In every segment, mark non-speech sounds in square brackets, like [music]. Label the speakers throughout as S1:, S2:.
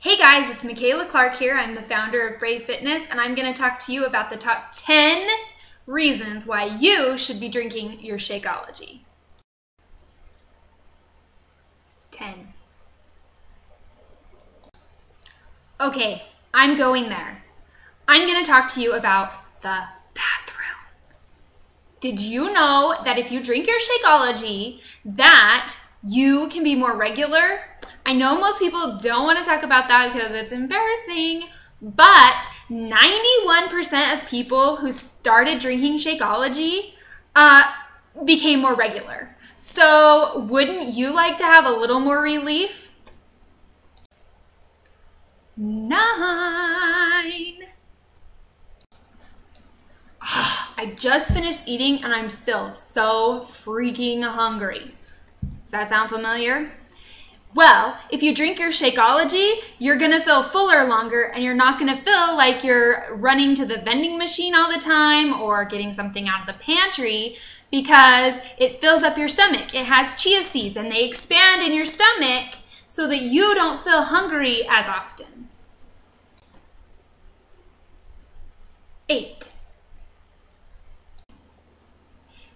S1: Hey guys, it's Makala Clark here. I'm the founder of Brave Fitness, and I'm going to talk to you about the top 10 reasons why you should be drinking your Shakeology. 10. Okay, I'm going there. I'm going to talk to you about the bathroom. Did you know that if you drink your Shakeology, that you can be more regular I know most people don't want to talk about that because it's embarrassing, but 91% of people who started drinking Shakeology uh, became more regular. So, wouldn't you like to have a little more relief? Nine. [sighs] I just finished eating and I'm still so freaking hungry. Does that sound familiar? Well, if you drink your Shakeology, you're gonna feel fuller longer and you're not gonna feel like you're running to the vending machine all the time or getting something out of the pantry because it fills up your stomach. It has chia seeds and they expand in your stomach so that you don't feel hungry as often. Eight.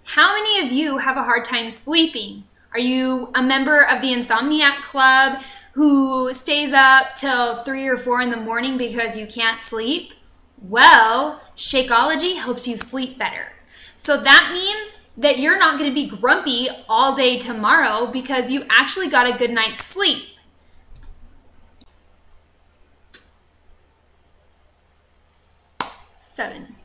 S1: How many of you have a hard time sleeping? Are you a member of the Insomniac Club who stays up till 3 or 4 in the morning because you can't sleep? Well, Shakeology helps you sleep better. So that means that you're not going to be grumpy all day tomorrow because you actually got a good night's sleep. Seven.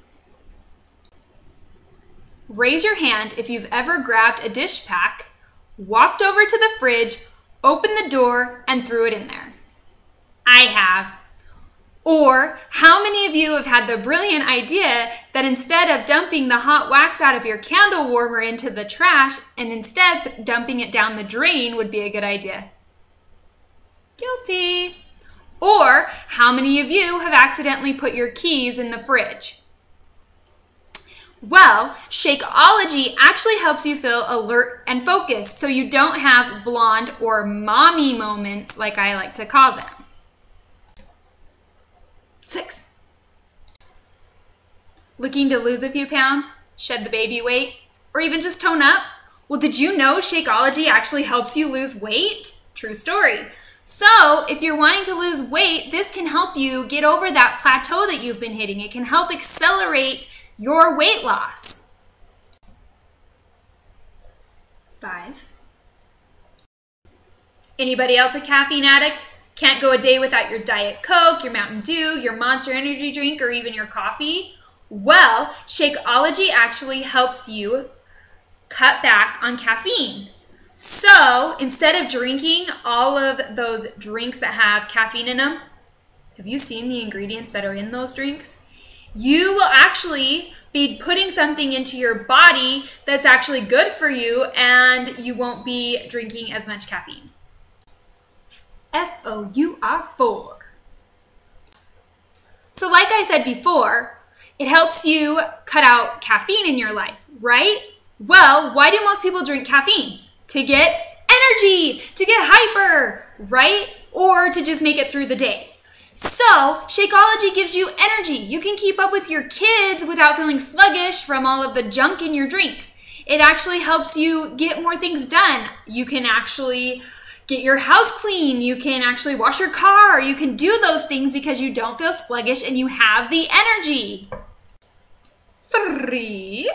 S1: Raise your hand if you've ever grabbed a dish pack walked over to the fridge, opened the door, and threw it in there? I have. Or how many of you have had the brilliant idea that instead of dumping the hot wax out of your candle warmer into the trash and instead dumping it down the drain would be a good idea? Guilty. Or how many of you have accidentally put your keys in the fridge? Well, Shakeology actually helps you feel alert and focused so you don't have blonde or mommy moments like I like to call them. Six. Looking to lose a few pounds, shed the baby weight, or even just tone up? Well, did you know Shakeology actually helps you lose weight? True story. So, if you're wanting to lose weight, this can help you get over that plateau that you've been hitting. It can help accelerate your weight loss. Five. Anybody else a caffeine addict? Can't go a day without your Diet Coke, your Mountain Dew, your Monster Energy drink, or even your coffee? Well, Shakeology actually helps you cut back on caffeine. So instead of drinking all of those drinks that have caffeine in them, have you seen the ingredients that are in those drinks? You will actually be putting something into your body that's actually good for you and you won't be drinking as much caffeine. F O U R 4. So, like I said before, it helps you cut out caffeine in your life, right? Well, why do most people drink caffeine? To get energy, to get hyper, right? Or to just make it through the day. So, Shakeology gives you energy. You can keep up with your kids without feeling sluggish from all of the junk in your drinks. It actually helps you get more things done. You can actually get your house clean. You can actually wash your car. You can do those things because you don't feel sluggish and you have the energy. Three.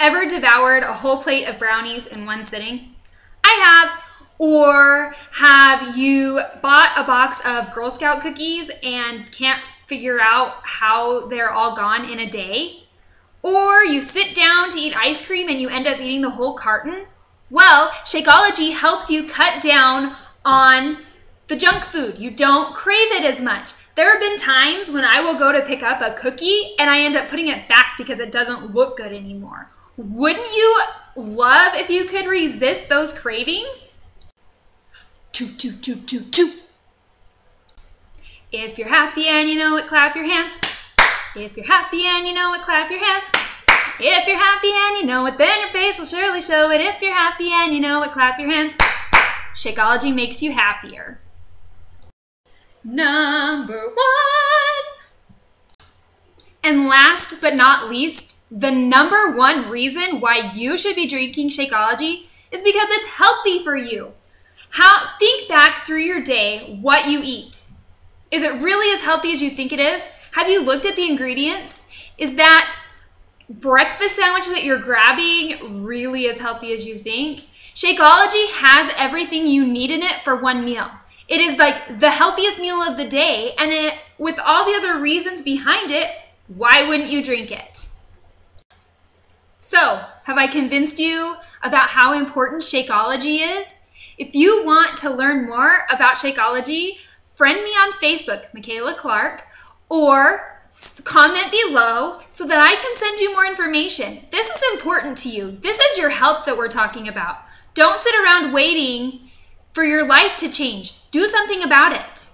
S1: Ever devoured a whole plate of brownies in one sitting? I have. Or have you bought a box of Girl Scout cookies and can't figure out how they're all gone in a day? Or you sit down to eat ice cream and you end up eating the whole carton? Well, Shakeology helps you cut down on the junk food. You don't crave it as much. There have been times when I will go to pick up a cookie and I end up putting it back because it doesn't look good anymore. Wouldn't you love if you could resist those cravings? Toot, toot, toot, toot, toot. If you're happy and you know it, clap your hands. If you're happy and you know it, clap your hands. If you're happy and you know it, then your face will surely show it. If you're happy and you know it, clap your hands. Shakeology makes you happier. number one. And last but not least, the number one reason why you should be drinking Shakeology is because it's healthy for you. How think back through your day what you eat. Is it really as healthy as you think it is? Have you looked at the ingredients? Is that breakfast sandwich that you're grabbing really as healthy as you think? Shakeology has everything you need in it for one meal. It is like the healthiest meal of the day, and it, with all the other reasons behind it, why wouldn't you drink it? So, have I convinced you about how important Shakeology is? If you want to learn more about Shakeology, friend me on Facebook, Makala Clark, or comment below so that I can send you more information. This is important to you. This is your health that we're talking about. Don't sit around waiting for your life to change. Do something about it.